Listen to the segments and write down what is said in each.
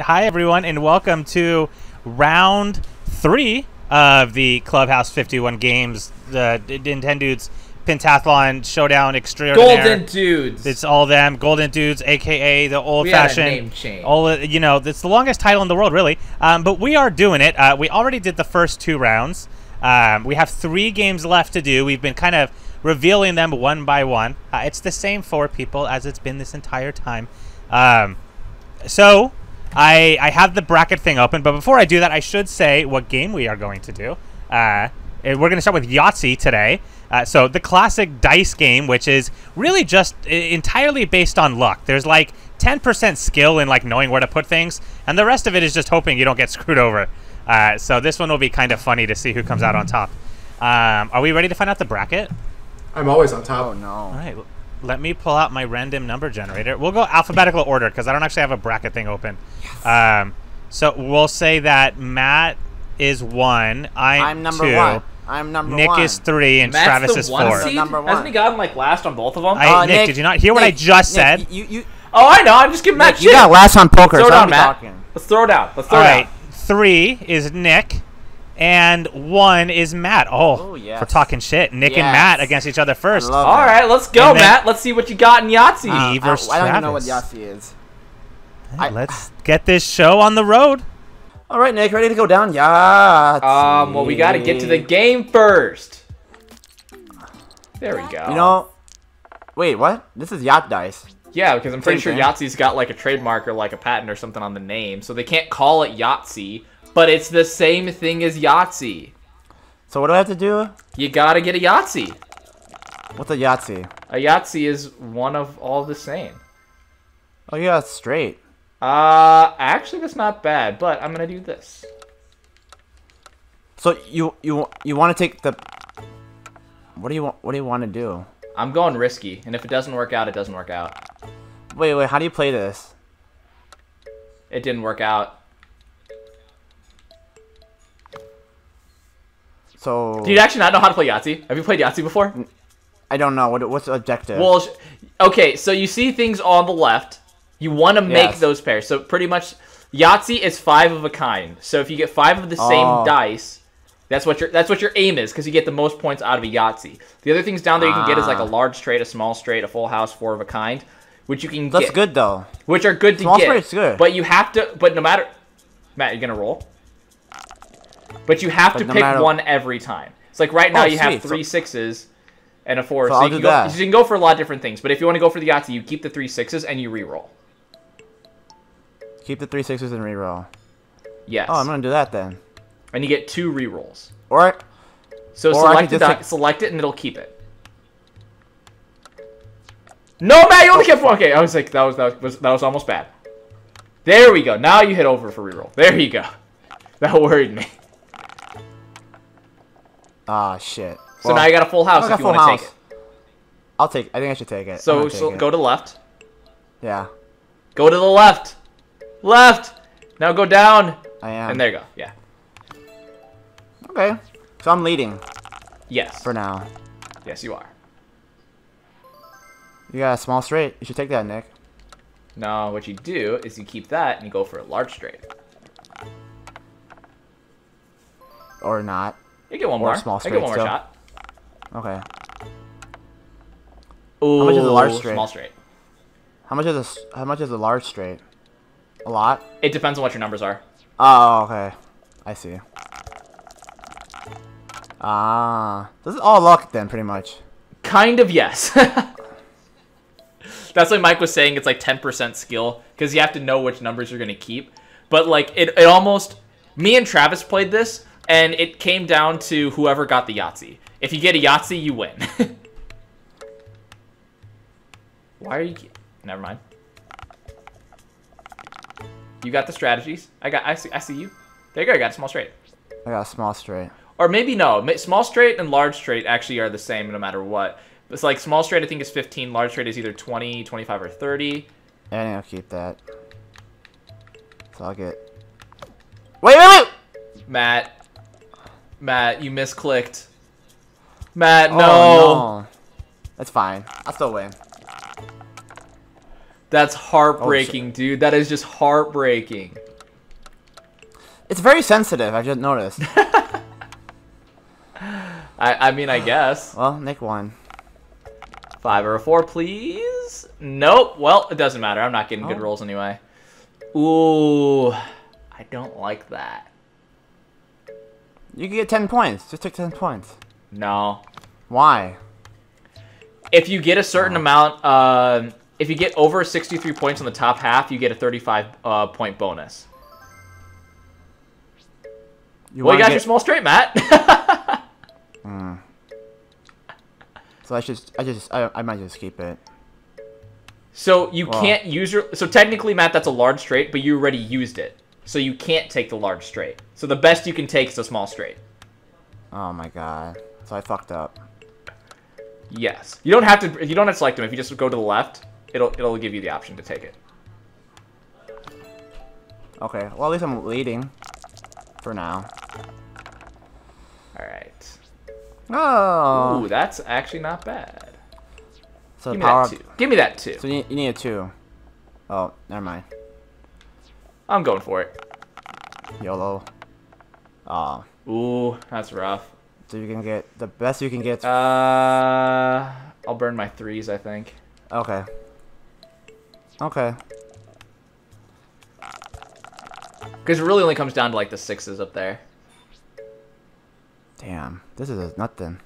Hi, everyone, and welcome to round three of the Clubhouse 51 Games, the Nintendo's Pentathlon Showdown Extraordinaire. Golden dudes. It's all them, Golden Dudes, aka the We had a old-fashioned. name change. All you know, it's the longest title in the world, really. Um, but we are doing it. Uh, we already did the first two rounds. Um, we have three games left to do. We've been kind of revealing them one by one. Uh, it's the same four people as it's been this entire time. Um, so I I have the bracket thing open, but before I do that, I should say what game we are going to do. Uh, we're going to start with Yahtzee today. Uh, so the classic dice game, which is really just entirely based on luck. There's like 10% skill in like knowing where to put things, and the rest of it is just hoping you don't get screwed over. Uh, so this one will be kind of funny to see who comes out on top. Um, are we ready to find out the bracket? I'm always on top. Oh no. All right, l- let me pull out my random number generator. We'll go alphabetical order because I don't actually have a bracket thing open. Yes. Um, so we'll say that Matt is one. I'm, I'm number two. one. I'm number Nick one. is three, and Matt's Travis the is one four. seed? Number one. Hasn't he gotten like last on both of them? I- Uh, Nick, did you not hear what I just Nick, said? You, you, oh, I know. I'm just giving Matt Nick, you shit. got last on poker. Throw so down, Matt. talking. Let's throw it down. Let's throw All it right, down. three is Nick, and one is Matt. Oh, Oh, yes. for talking shit. Nick and Matt against each other first. love All that. right, let's go, And then- Matt. Let's see what you got in Yahtzee. Uh, Me versus I don't even know what Yahtzee is. Hey, Let's get this show on the road. All right, Nick, ready to go down? Yahtzee. um, well, we got to get to the game first. There we go. You know, wait, what? This is Yacht Dice. yeah, because I'm pretty Same sure thing. Yahtzee's got like a trademark or like a patent or something on the name, so they can't call it Yahtzee, but it's the same thing as Yahtzee. So what do I have to do? You gotta get a Yahtzee. What's a Yahtzee? A Yahtzee is one of all the same. Oh, yeah, it's straight. Uh, actually, that's not bad, but I'm gonna do this. So you you you want to take the? What do you want? What do you want to do? I'm going risky, and if it doesn't work out, it doesn't work out. Wait, wait. How do you play this? It didn't work out. So Do you actually not know how to play Yahtzee? Have you played Yahtzee before? I don't know. What what's the objective? Well, okay, so you see things on the left. You want to make Yes. those pairs. So pretty much, Yahtzee is five of a kind. So if you get five of the same Oh. dice, that's what your that's what your aim is because you get the most points out of a Yahtzee. The other things down there you can get is like a Ah. large straight, a small straight, a full house, four of a kind, which you can that's get. good though. Which are good to Small get. straight's good. But you have to. But no matter, Matt, you're gonna roll. But you have But to no pick matter- one every time. It's like right oh, now Oh, you have sweet. So- three sixes and a four. So So, you, can go, so you can go for a lot of different things. But if you want to go for the Yahtzee, you keep the three sixes and you re-roll. Keep the three sixes and reroll. Yes. Oh, I'm gonna do that then. And you get two re-rolls. Or So Or select it, take- select it, and it'll keep it. No, Matt, you only kept one. Okay, I was like, that was that was that was almost bad. There we go. Now you hit over for reroll. There you go. That worried me. Ah shit. So now you got a full house I if you want to take it. I'll take. I think I should take it. So, so take it. go to the left. Yeah, Go to the left. Left. Now go down. I am. And there you go. Yeah. Okay. So I'm leading Yes. for now. Yes, you are. You got a small straight. You should take that, Nick. Now, what you do is you keep that and you go for a large straight. Or not. You get one Or more. small I get one straight more still. shot. Okay. Ooh, how much is a large straight? Small straight. How much is a how much is a large straight? A lot. It depends on what your numbers are. Oh, okay. I see. Ah, this is all luck then, pretty much. Kind of, yes. That's why Mike was saying it's like 10% skill because you have to know which numbers you're going to keep. But like it, it almost me and Travis played this and it came down to whoever got the Yahtzee. If you get a Yahtzee, you win. Why are you? Never mind. You got the strategies. I got. I see. I see you. There you go. I got a small straight. I got a small straight. Or maybe no. Small straight and large straight actually are the same no matter what. It's like small straight I think is 15, large straight is either 20, 25, or 30. And I'll keep that. So I'll get. Wait, wait, wait! Matt. Matt, you misclicked. Matt, no. Oh, no. That's fine. I'll still win. That's Oh, heartbreaking, dude. That is just heartbreaking. It's very sensitive. I just noticed. I, I mean, I guess. well, Nick won. Five or a four, please. Nope. Well, it doesn't matter. I'm not getting good Oh. rolls anyway. Ooh, I don't like that. You can get ten points. Just take ten points. No. Why? If you get a certain amount, um, if you get over 63 points on the top half, you get a 35 uh, point bonus. You well, you got get- your small straight, Matt. So I just, I just. I, I might just keep it. so you Wow. can't use your. So technically, Matt, that's a large straight, but you already used it. So you can't take the large straight. So the best you can take is a small straight. Oh my god. So I fucked up. Yes. You don't have to. You don't have to select them. If you just go to the left, it'll it'll give you the option to take it. Okay. Well, at least I'm leading. For now. All right. Oh. Ooh, that's actually not bad. so Give me that two. Give me that two. So you need, you need a two. Oh, never mind. I'm going for it. YOLO. Oh. Ooh, that's rough. So you can get the best you can get. Uh, I'll burn my threes, I think. okay. Okay. Because it really only comes down to like the sixes up there. Damn. This is nothing.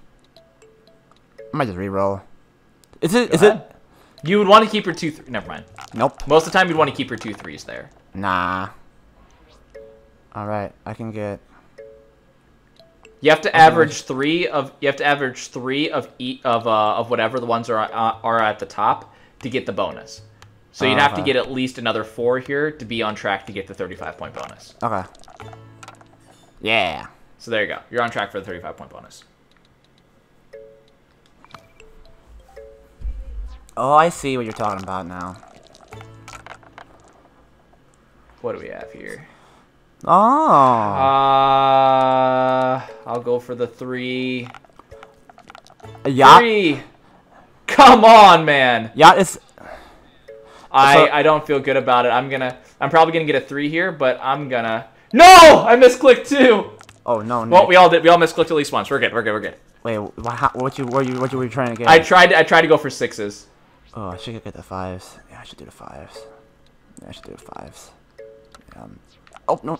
I might just re-roll. Is it? Go Is ahead. it? You would want to keep your two. Th- Never mind. Nope. Most of the time, you'd want to keep your two threes there. Nah. All right. I can get. You have to average three of. You have to average three of e of uh, of whatever the ones are uh, are at the top to get the bonus. So you'd have to get at least another four here to be on track to get the 35 point bonus. Okay. Yeah. So there you go. You're on track for the 35 point bonus. Oh, I see what you're talking about now. What do we have here? Oh. Uh, I'll go for the three. a yacht. Three. Come on, man. Yacht is. I I don't feel good about it. I'm gonna. I'm probably gonna get a three here, but I'm gonna. No, I misclicked too. Oh no. Well, Nick. we all did. We all misclicked at least once. We're good. We're good. We're good. Wait. wha- how, what you? What you? What you were trying to get? I tried. I tried to go for sixes. Oh, I should get the fives. Yeah, I should do the fives. Yeah, I should do the fives. Um, oh no!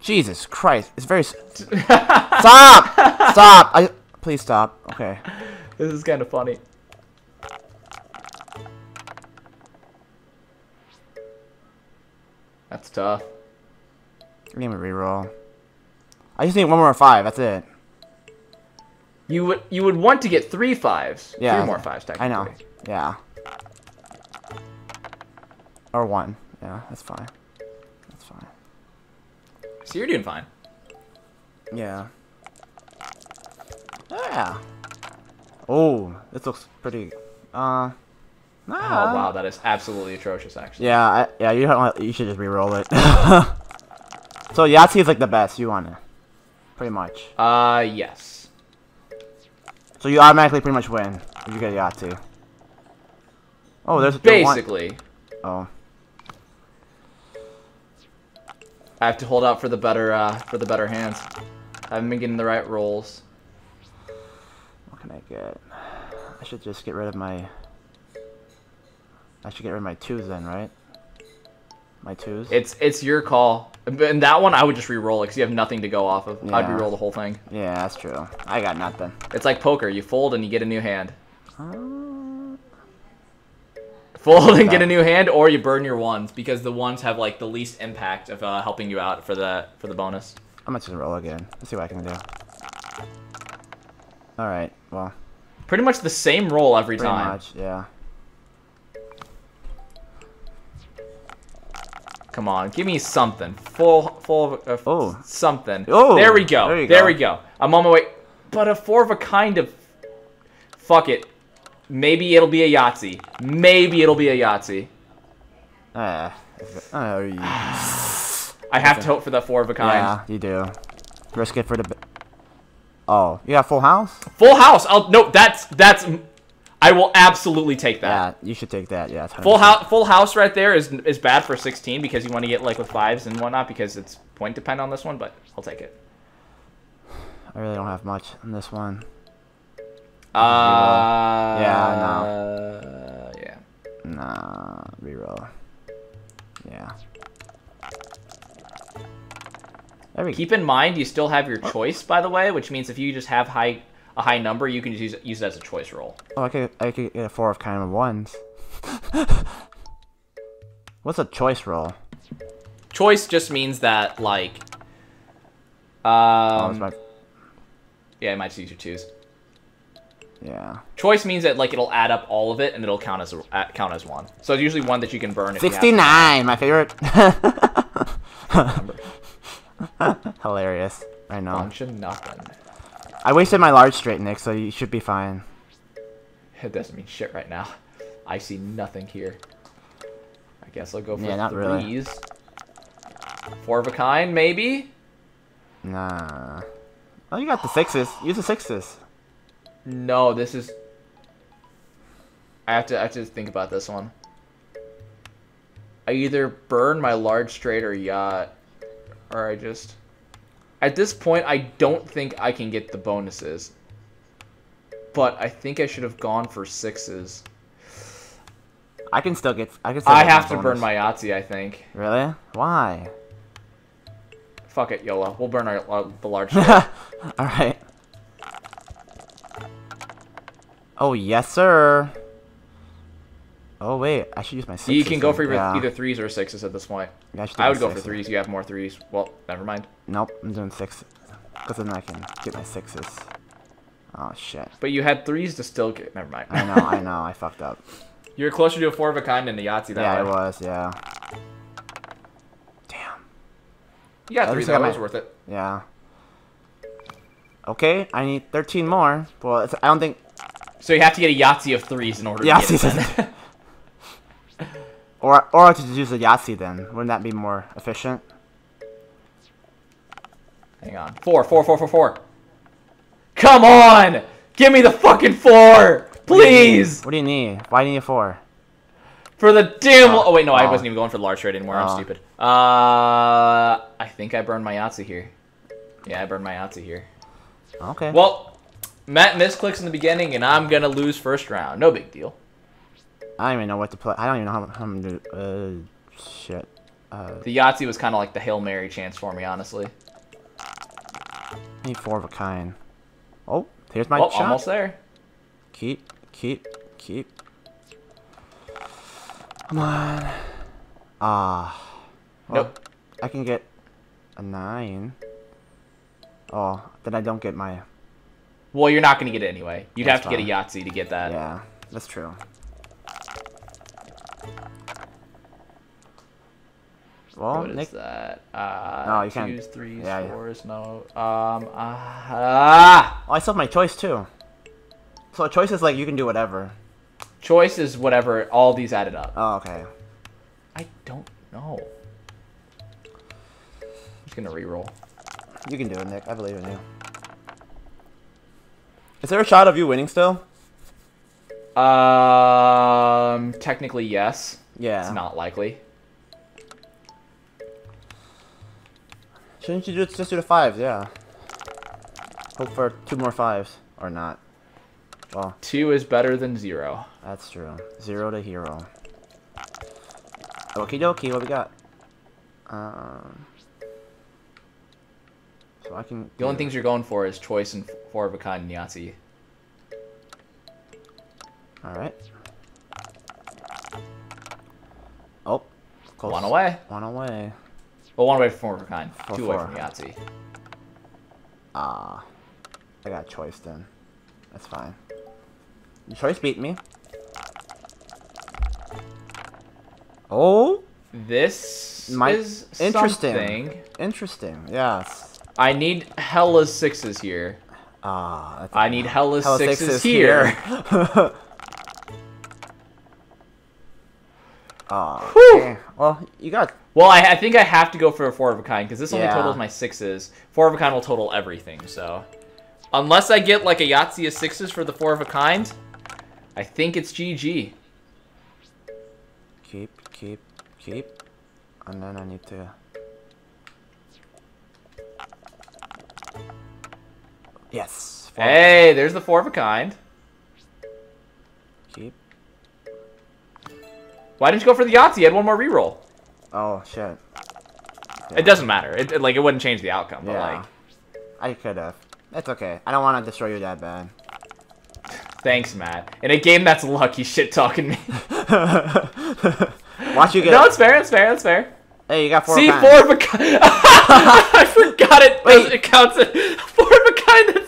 Jesus Christ! It's very. stop! Stop! I please stop. Okay. This is kind of funny. That's tough. Give me a reroll. I just need one more five. That's it. You would you would want to get three fives. Yeah. Three more fives, I know. Yeah. Or one. Yeah, that's fine. So you're doing fine. Yeah. Yeah. Oh, this looks pretty. Uh. Oh wow, that is absolutely atrocious, actually. Yeah, I, yeah. You don't. You should just re-roll it. so Yahtzee is like the best. You want it, pretty much. Uh, yes. So you automatically pretty much win if you get Yahtzee. Oh, there's Basically, Oh, I have to hold out for the better uh for the better hands. I haven't been getting the right rolls. what can I get? I should just get rid of my. I should get rid of my twos then, right? My twos. It's it's your call. And that one, I would just re-roll it because you have nothing to go off of. I'd re-roll the whole thing. yeah, that's true. I got nothing. It's like poker. You fold and you get a new hand. Uh, Fold and get a new hand, or you burn your ones because the ones have like the least impact of uh, helping you out for the for the bonus. I'm gonna just roll again. Let's see what I can do. All right. Well, Pretty much the same roll every time. pretty time. much. Yeah. Come on, give me something. Full, full of uh, Oh. something. Oh, there we go. there There, you we go. go. I'm on my way. But a four of a kind of. Fuck it. Maybe it'll be a Yahtzee. Maybe it'll be a Yahtzee. Uh, oh, you- I have to hope for the four of a kind. yeah, you do. Risk it for the. Oh, you got full house? Full house. I'll no. That's that's. I will absolutely take that. Yeah, you should take that. Yeah. Full house, full house right there is is bad for 16 because you want to get like with fives and whatnot because it's point dependent on this one, but I'll take it. I really don't have much on this one. Uh, Yeah, Yeah. Nah, reroll. Yeah. There we go. Keep in mind you still have your choice, by the way, which means if you just have high a high number, you can just use, use it as a choice roll. Oh, I could I could get a four of kind of ones. What's a choice roll? Choice just means that like, Oh, um, my, yeah, you might just use your twos. Yeah. Choice means that like it'll add up all of it and it'll count as uh, count as one. So it's usually one that you can burn. If Sixty-nine, my favorite. Hilarious. I know. Bunch of nothing. I wasted my large straight, Nick, so you should be fine. It doesn't mean shit right now. I see nothing here. I guess I'll go for Yeah, not really. Four of a kind, maybe? Nah. Oh, you got the sixes. Use the sixes. No, this is. I have to. I have to think about this one. I either burn my large straight or yacht, or I just. At this point, I don't think I can get the bonuses. But I think I should have gone for sixes. I can still get. I can. Still I have to bonus. burn my Yahtzee. I think. Really? Why? Fuck it, YOLO. We'll burn our uh, the large straight. All right. Oh yes, sir. Oh wait, I should use my sixes. you can go for either, yeah. either threes or sixes at this point. Yeah, I, I would go for threes. You have more threes. Well, never mind. Nope, I'm doing six. Because then I can get my sixes. Oh shit. But you had threes to still get. Never mind. I know, I know, I fucked up. You're closer to a four of a kind than the Yahtzee that yeah, I was, yeah. Damn. You got three. I That was worth it. Yeah. Okay, I need 13 more. Well, it's, I don't think. So you have to get a Yahtzee of threes in order Yahtzee to get it. Or, or I could just use a Yahtzee then. Wouldn't that be more efficient? Hang on. Four, four, four, four, four. Come on! Give me the fucking four! Please! What do you need? Why do you need a four? For the damn. Oh. Oh, wait, no, I Oh. wasn't even going for the large straight anymore. I'm Oh. stupid. Uh, I think I burned my Yahtzee here. Yeah, I burned my Yahtzee here. Okay. Well, Matt misclicks in the beginning, and I'm gonna lose first round. No big deal. I don't even know what to play. I don't even know how, how I'm gonna do. Uh, shit. Uh, The Yahtzee was kind of like the Hail Mary chance for me, honestly. I need four of a kind. Oh, here's my well, shot. almost there. Keep, keep, keep. Come on. Ah. Well, Nope. I can get a nine. Oh, then I don't get my. Well, you're not gonna get it anyway. You'd That's have to get a fine. Yahtzee to get that. Yeah, that's true. Well, What is Nick, that? Uh, No, you can't- twos, threes, yeah, yeah. no. Um, uh, ah! oh, I still have my choice too. So a choice is like you can do whatever. Choice is whatever, all these added up. Oh, okay. I don't know. I'm just gonna re-roll. You can do it, Nick. I believe in you. Is there a shot of you winning still? Um, technically, yes. Yeah. It's not likely. Shouldn't you just, just do the fives? Yeah. Hope for two more fives. Or not. Well, Two is better than zero. that's true. Zero to hero. Okie dokie, what we got? Um. So I can. The only things you're going for is choice and four of a kind and Yahtzee. Alright. Oh. Close. One away. One away. Well, one away from four of a kind. For Two away from Yahtzee. Ah. I got choice then. That's fine. Your choice beat me. Oh, This Might- is interesting. something. interesting. Yes. I need hella sixes here. Ah, I need hella, hella sixes, here. Ah, Whew. okay. Well, you got. Well, I, I think I have to go for a four of a kind because this only Yeah. totals my sixes. Four of a kind will total everything. So, unless I get like a Yahtzee of sixes for the four of a kind, I think it's GG. Keep, keep, keep. And then I need to. Yes. Hey, there's the four of a kind. Keep. Why didn't you go for the Yahtzee? You had one more reroll. Oh shit. It doesn't matter. It, it- like it wouldn't change the outcome. But Yeah. like, I could have. It's okay. I don't want to destroy you that bad. thanks, Matt. In a game that's lucky, shit talking me. Watch you get. no, it's fair. It's fair. It's fair. hey, you got four. See, of four kind. of a kind. I forgot it. Wait. It counts. Four of a kind.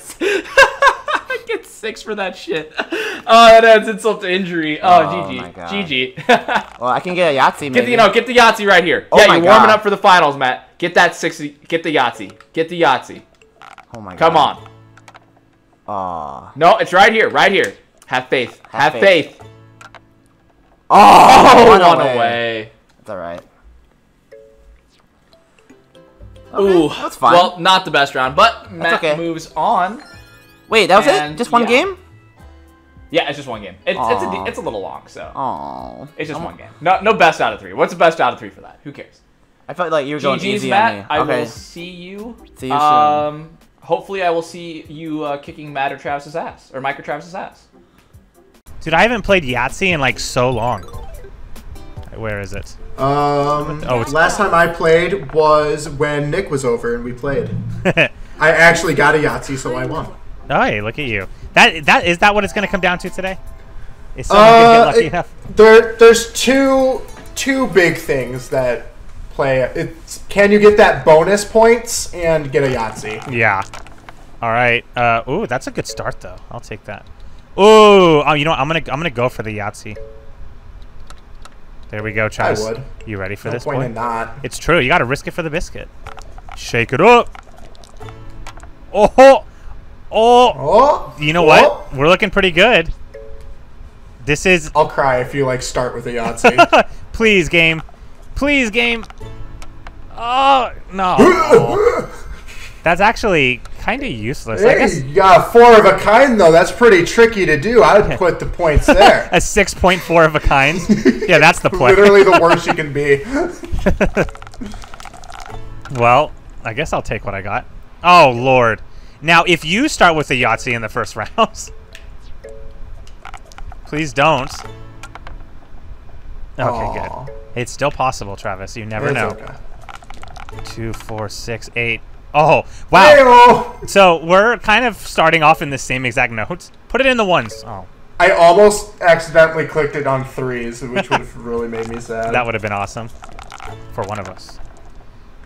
That's. Six for that shit. Oh, that adds insult to injury. Oh, Oh GG. GG. Well, I can get a Yahtzee. Maybe. Get the, you know, get the Yahtzee right here. Oh yeah, you're warming God. up for the finals, Matt. Get that sixty. Get the Yahtzee. Get the Yahtzee. oh my Come god. on. Aw. No, it's right here. Right here. Have faith. Have, Have faith. faith. Oh, Oh, one one away. away. It's alright. Ooh, that's fine. Well, not the best round, but Matt okay. moves on. Wait, that was and it? Just one yeah. game? Yeah, it's just one game. It's it's a, it's a little long, so Oh. it's just one game. No no best out of three. What's the best out of three for that? Who cares? I felt like you were going GG's easy Matt. on me. I will see you. See you soon. Um, hopefully I will see you uh, kicking Matt or Travis's ass or Mike or Travis's ass. Dude, I haven't played Yahtzee in like so long. Where is it? Um, Oh, it's- last time I played was when Nick was over and we played. I actually got a Yahtzee, so I won. Oh, hey, look at you. That that is that what it's going to come down to today? Is someone going to get Uh, lucky it- enough? there, there's two two big things that play. It's can you get that bonus points and get a Yahtzee? Yeah. All right. Uh, ooh, that's a good start though. I'll take that. Ooh, oh, you know what? I'm gonna I'm gonna go for the Yahtzee. There we go, Travis. would. You ready for No this point boy? not. It's true. You got to risk it for the biscuit. Shake it up. Oh, oh, Oh, you know oh. what? We're looking pretty good. This is I'll cry if you like start with a Yahtzee. please game, please game. Oh no, that's actually kind of useless. I hey, guess you got a four of a kind though. That's pretty tricky to do. I'd put the points there. a six point four of a kind. yeah, that's the play. Literally the worst you can be. Well, I guess I'll take what I got. Oh lord. Now, if you start with the Yahtzee in the first round, please don't. Okay, Aw. good. It's still possible, Travis. You never It's know. okay. Two, four, six, eight. Oh, wow. Hey-o. So we're kind of starting off in the same exact notes. Put it in the ones. Oh, I almost accidentally clicked it on threes, which would have really made me sad. that would have been awesome for one of us.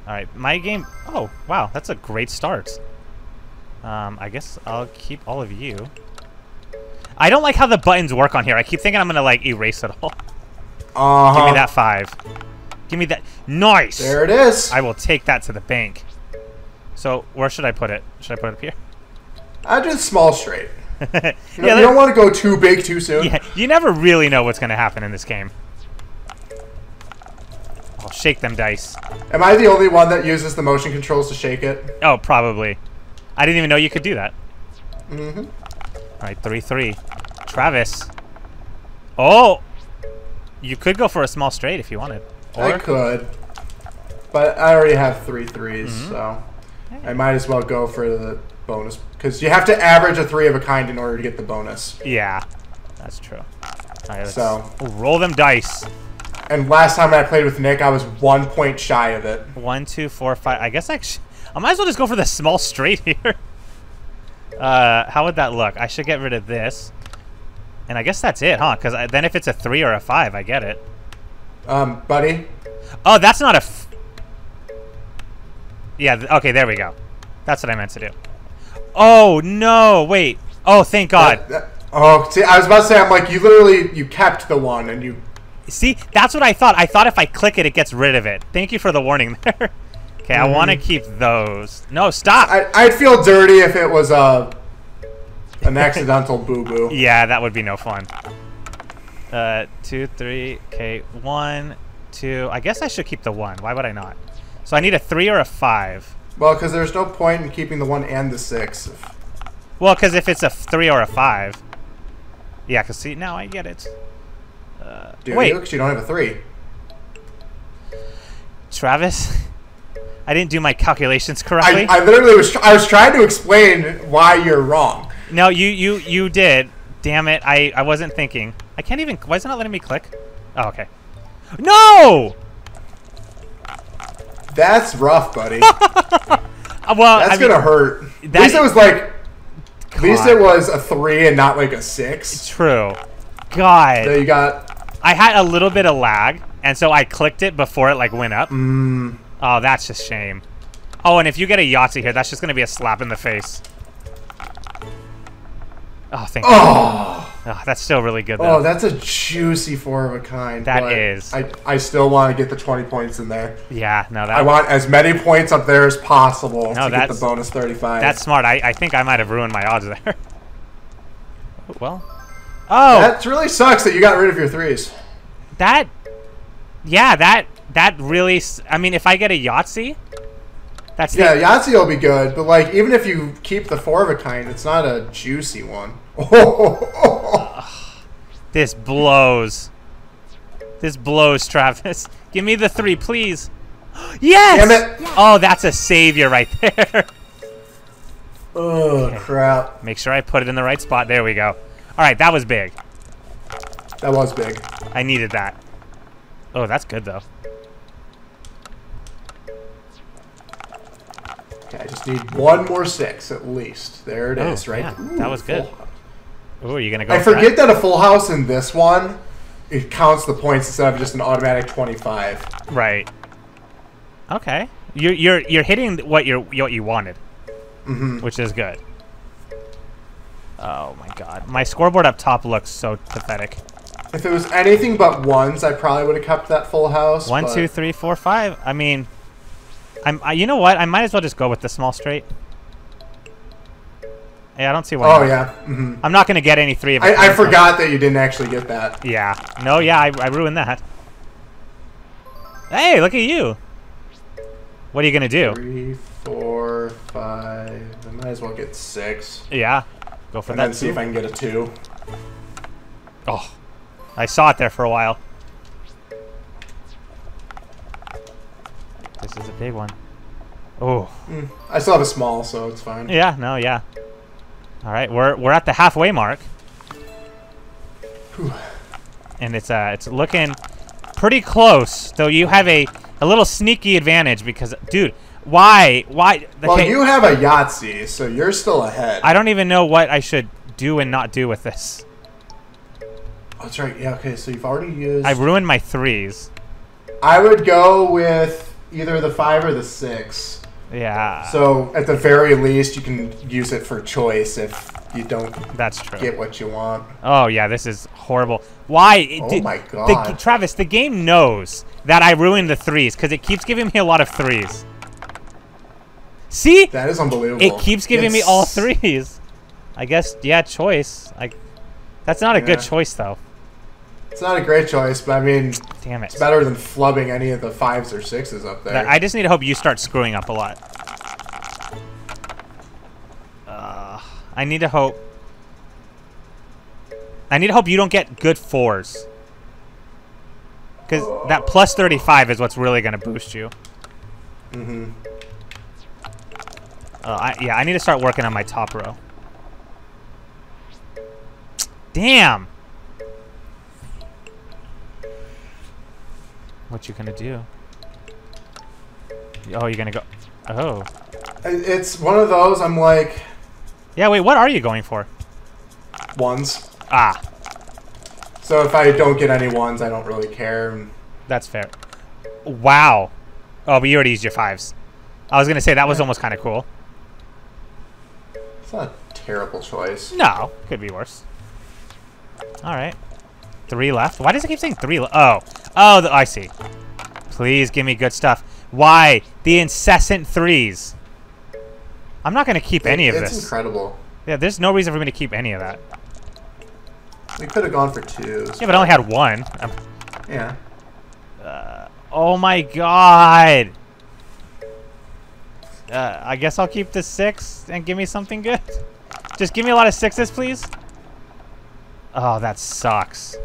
All right, my game. Oh, wow, that's a great start. Um, I guess I'll keep all of you. I don't like how the buttons work on here. I keep thinking I'm gonna like erase it all. uh-huh. Give me that five. Give me that. Nice. There it is. I will take that to the bank. So where should I put it? Should I put it up here? I did small straight. You, know, you don't want to go too big too soon. yeah, you never really know what's gonna happen in this game. I'll shake them dice. Am I the only one that uses the motion controls to shake it? Oh, probably. I didn't even know you could do that. Mm-hmm. All right, three three. Travis. Oh, you could go for a small straight if you wanted. I could. But I already have three threes, Mm-hmm. so I might as well go for the bonus. Because you have to average a three of a kind in order to get the bonus. yeah, that's true. Right, So- roll them dice. And last time I played with Nick, I was one point shy of it. One, two, four, five. I guess I, sh- I might as well just go for the small straight here. Uh, how would that look? I should get rid of this. And I guess that's it, huh? Because then if it's a three or a five, I get it. Um, buddy, Oh, that's not a. F- yeah. Th- okay. There we go. That's what I meant to do. Oh no! Wait. Oh, thank God. That- that- oh, see, I was about to say, I'm like, you literally, you kept the one, and you, See, that's what I thought. I thought if I click it, it gets rid of it. Thank you for the warning there. Okay, I want to keep those. No, stop. I, I'd feel dirty if it was a, an accidental boo-boo. yeah, that would be no fun. Uh, two, three. Okay, one, two. I guess I should keep the one. Why would I not? So I need a three or a five. Well, because there's no point in keeping the one and the six. Well, because if it's a three or a five, Yeah, because see, now I get it. Uh, Do wait, you? 'Cause you don't have a three. Travis, I didn't do my calculations correctly. I literally was I was trying to explain why you're wrong. no, you you you did. Damn it! I I wasn't thinking. I can't even. Why is it not letting me click? Oh, okay. No. That's rough, buddy. Uh, well, That's I gonna hurt. At that least it was like. At least God. it was a three and not like a six. True. God. So you got. I had a little bit of lag, and so I clicked it before it like went up. Mm, Oh, that's just shame. Oh, and if you get a Yahtzee here, that's just gonna be a slap in the face. Oh, thank you. oh, Oh, that's still really good oh, that's a juicy four of a kind. That but is. I, I still want to get the 20 points in there. yeah, no, that's. I want as many points up there as possible to get that's- the bonus 35. that's smart. I, I think I might have ruined my odds there. Oh, well, oh, That really sucks that you got rid of your threes. that, yeah, that that really. I mean, if I get a Yahtzee, that's the, Yeah, Yahtzee will be good, but like even if you keep the four of a kind, it's not a juicy one. This blows. This blows, Travis. Give me the three, please. Yes! Damn it. Oh, that's a savior right there. oh crap, Make sure I put it in the right spot. There we go. All right, that was big. that was big. I needed that. Oh, that's good though. Okay, I just need one more six at least. There it Oh, is, right? yeah, that was good. full house. Oh, you gonna go? I for that? forget that a full house in this one, it counts the points instead of just an automatic 25. Right. Okay. You're you're you're hitting what you're what you wanted, hmm which is good. Oh my god, my scoreboard up top looks so pathetic. If it was anything but ones, I probably would have kept that full house. One, but- two, three, four, five. I mean, I'm. I, you know what? I might as well just go with the small straight. Yeah, I don't see why. Oh not. yeah. hmm I'm not gonna get any three of it. I, I forgot that you didn't actually get that. Yeah. No. Yeah. I, I ruined that. Hey, look at you. What are you gonna do? Three, four, five. I might as well get six, Yeah. Go for and that. then see if I can get a two. Oh, I saw it there for a while. This is a big one. Oh. Mm, I still have a small, so it's fine. Yeah. No. Yeah. All right. We're we're at the halfway mark. Whew. and it's uh it's looking pretty close. Though you have a a little sneaky advantage because, dude, why why? Well, you have a Yahtzee, so you're still ahead. I don't even know what I should do and not do with this. Oh, that's right. Yeah. Okay. So you've already used. I ruined my threes. I would go with either the five or the six. Yeah, So at the very least, you can use it for choice if you don't that's true. get what you want. Oh yeah, this is horrible. Why? Oh did- my the- God. Travis, the game knows that I ruined the threes because it keeps giving me a lot of threes. See, That is unbelievable. it keeps giving me all threes. I guess yeah, choice. Like that's not a good choice though. It's not a great choice, but I mean, Damn it. it's better than flubbing any of the fives or sixes up there. I just need to hope you start screwing up a lot. Uh, I need to hope. I need to hope you don't get good fours. Because that plus 35 is what's really going to boost you. Mm-hmm. Uh, I, yeah, I need to start working on my top row. Damn! What you gonna do? Oh, you're gonna go. Oh. It's one of those. I'm like Yeah, wait, what are you going for? ones. Ah, So if I don't get any ones, I don't really care. that's fair. Wow. Oh, but you already used your fives. I was gonna say that was Yeah. almost kind of cool. It's not a terrible choice. No, could be worse. All right, three left. Why does it keep saying three? Le- oh, oh, the- I see. Please give me good stuff. Why the incessant threes? I'm not gonna keep any of it's this. incredible. Yeah, there's no reason for me to keep any of that. We could have gone for twos. Yeah, but I only had one. Um, Yeah. oh my god. Uh, I guess I'll keep the six and give me something good. Just give me a lot of sixes, please. Oh, that sucks.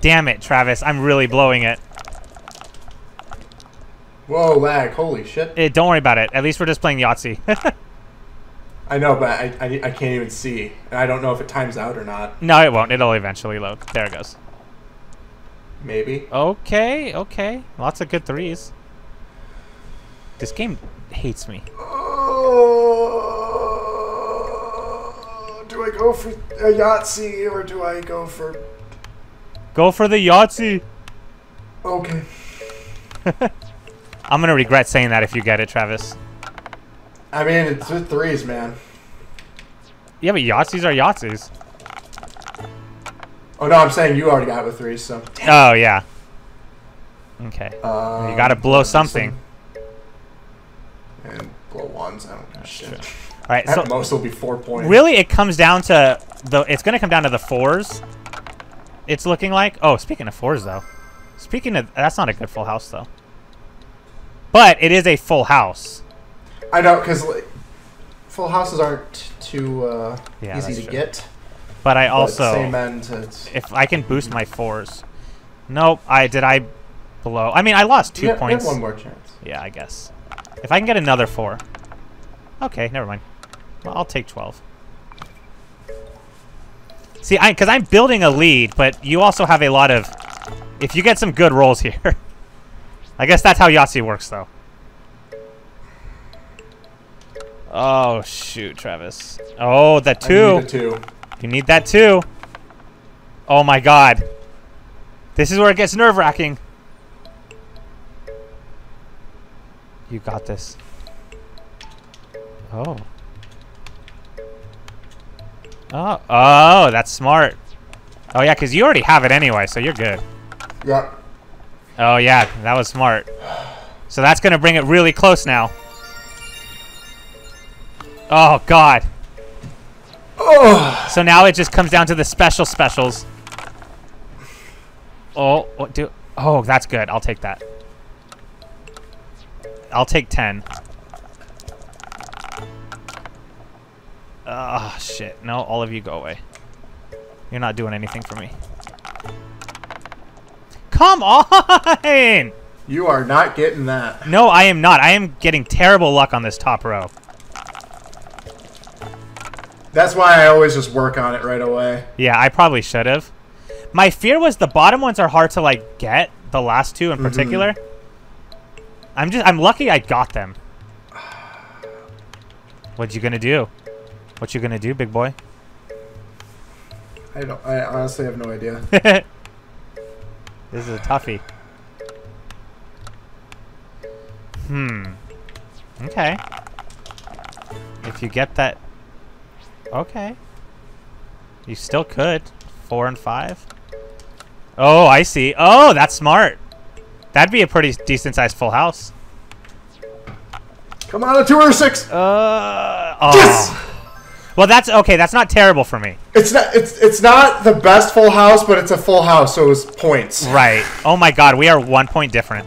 Damn it, Travis. I'm really blowing it. Whoa, lag! Holy shit! Eh, don't worry about it. At least we're just playing Yahtzee. I know, but I, I, I can't even see, and I don't know if it times out or not. no, it won't. It'll eventually load. There it goes. Maybe. Okay, okay. Lots of good threes. This game hates me. Oh, do I go for a Yahtzee or do I go for? Go for the Yahtzee. Okay. I'm gonna regret saying that if you get it, Travis. I mean, it's with threes, man. Yeah, but Yahtzees are Yahtzees. Oh no, I'm saying you already got it with threes, so. Oh yeah. Okay. Um, you gotta blow something. And blow ones. I don't give a shit. All right. At So most, will be four points. really, it comes down to the. It's gonna come down to the fours. It's looking like. Oh, speaking of fours, though. Speaking of, that's not a good full house though. But it is a full house. I know, because like, full houses aren't too uh, Yeah, easy to true. get. But I but also, same end. If I can boost my fours. Nope. I did. I blow. I mean, I lost two you points. one more chance. Yeah, I guess. If I can get another four. Okay, never mind. Well, I'll take 12. See, I because I'm building a lead, but you also have a lot of... If you get some good rolls here... I guess that's how Yahtzee works, though. Oh, shoot, Travis. Oh, the I two. two. You need that too. Oh my god. This is where it gets nerve wracking. You got this. Oh. Oh, oh, that's smart. Oh yeah, because you already have it anyway, so you're good. Yeah. Oh yeah, that was smart. So that's gonna bring it really close now. Oh god. Oh, So now it just comes down to the special specials. Oh, what do? Oh, that's good. I'll take that. I'll take 10. Ah, shit. No, all of you go away. You're not doing anything for me. Come on! you are not getting that. No, I am not. I am getting terrible luck on this top row. That's why I always just work on it right away. Yeah, I probably should have. My fear was the bottom ones are hard to like get. The last two in particular. I'm just I'm lucky I got them. What you gonna do? What you gonna do, big boy? I don't. I honestly have no idea. this is a toughie. Hmm. Okay. If you get that. Okay. You still could. Four and five. Oh, I see. Oh, that's smart. That'd be a pretty decent sized full house. Come on, a two or a six. Uh. Oh. Yes! Well, that's okay. That's not terrible for me. It's not. It's it's not the best full house, but it's a full house, so it's points. Right. Oh my god, we are one point different.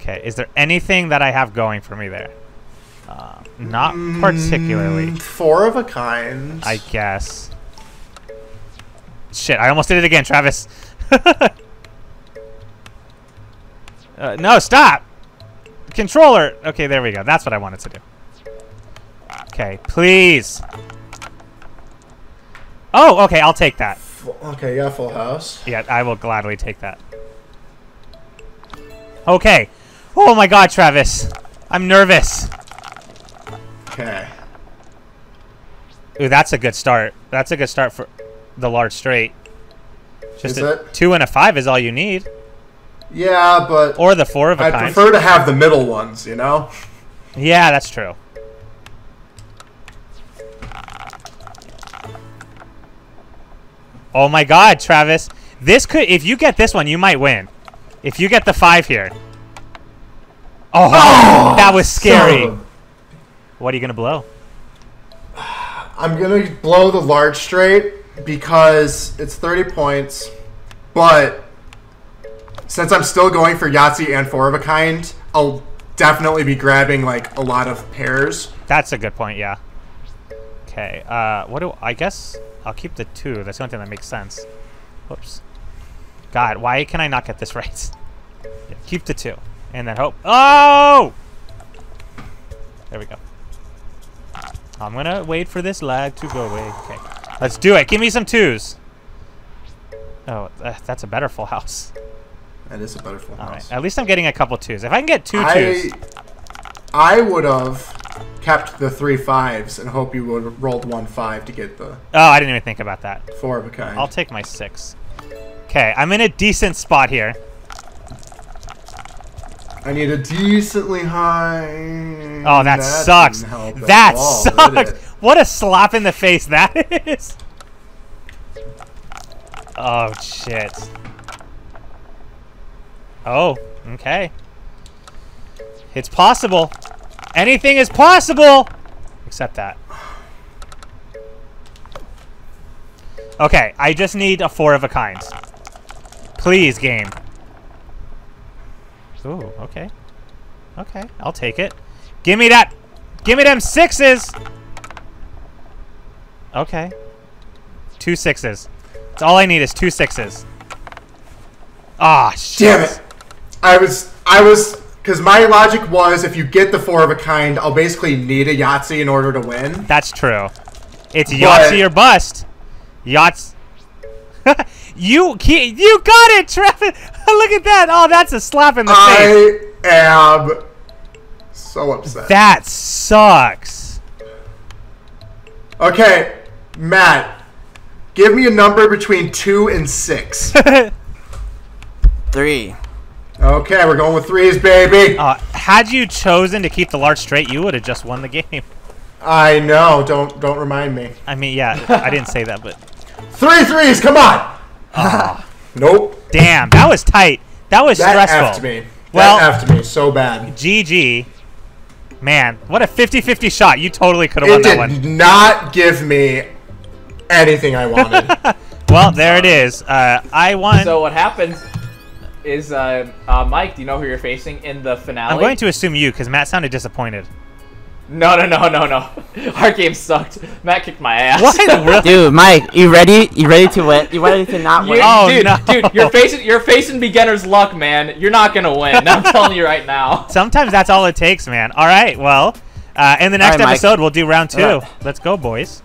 Okay, is there anything that I have going for me there? Uh, not particularly, Mm, Four of a kind. I guess. Shit, I almost did it again, Travis. uh, no, stop! Controller! Okay, there we go. That's what I wanted to do. Okay, please. Oh, okay, I'll take that. Okay, yeah, full house. Yeah, I will gladly take that. Okay. Oh my god, Travis. I'm nervous. Okay. Ooh, that's a good start. That's a good start for the large straight. Just Is a it? two and a five is all you need. Yeah, but Or the four of a I kind. I prefer to have the middle ones. You know. yeah, that's true. Oh my god, Travis. This could if you get this one, you might win. If you get the five here. Oh, oh that was scary. So, What are you gonna blow? I'm gonna blow the large straight because it's 30 points, but since I'm still going for Yahtzee and four of a kind, I'll definitely be grabbing like a lot of pairs. That's a good point, yeah. Okay. Uh, what do I guess? I'll keep the two. That's the only thing that makes sense. Whoops. God, why can I not get this right? Yeah, keep the two, and then hope. Oh! There we go. I'm gonna wait for this lag to go away. Okay, let's do it. Give me some twos. Oh, uh, that's a better full house. That is a better full All house. right. At least I'm getting a couple twos. If I can get two I, twos, I would have kept the three fives and hope you would rolled one five to get the oh, I didn't even think about that. four of a kind. I'll take my six. Okay, I'm in a decent spot here. I need a decently high. Oh, that, sucks. didn't help at That all, sucks. What a slap in the face that is. Oh, shit. Oh, okay. It's possible. Anything is possible! Except that. Okay, I just need a four of a kind. Please, game. Ooh, okay. Okay, I'll take it. Give me that. Give me them sixes. Okay. Two sixes. That's all I need is two sixes. Ah, shit. Damn it! I was, I was, because my logic was if you get the four of a kind, I'll basically need a Yahtzee in order to win. That's true. It's But- Yahtzee or bust. Yachts. you ke- you got it, Trevor. Look at that. Oh, that's a slap in the face. I am so upset. That sucks. okay, Matt, give me a number between two and six. Three. Okay, we're going with threes, baby. Uh, had you chosen to keep the large straight, you would have just won the game. I know. Don't don't remind me. I mean, yeah, I didn't say that, but Three threes. Come on. nope. damn, that was tight. That was That stressful. effed me. Well- that effed me so bad. GG. Man, what a 50-50 shot. You totally could have won that one. It that did not give me anything I wanted. Well, there it is. Uh, I won. So what happens is, uh, uh, Mike, do you know who you're facing in the finale? I'm going to assume you because Matt sounded disappointed. No, no, no, no, no. Our game sucked. Matt kicked my ass. What? really? Dude, Mike, you ready? You ready to win? You ready to not You- win? Oh, dude, no. dude, you're facing you're facing beginner's luck, man. You're not gonna win. I'm telling you right now. Sometimes that's all it takes, man. All right, well, uh, in the next right, Mike. episode, we'll do round two. All right. Let's go, boys.